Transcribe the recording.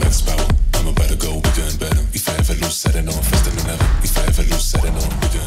max power. I'm about to go bigger and better. If I ever lose, I don't know. Faster than ever. If I ever lose, I don't know. Bigger and better.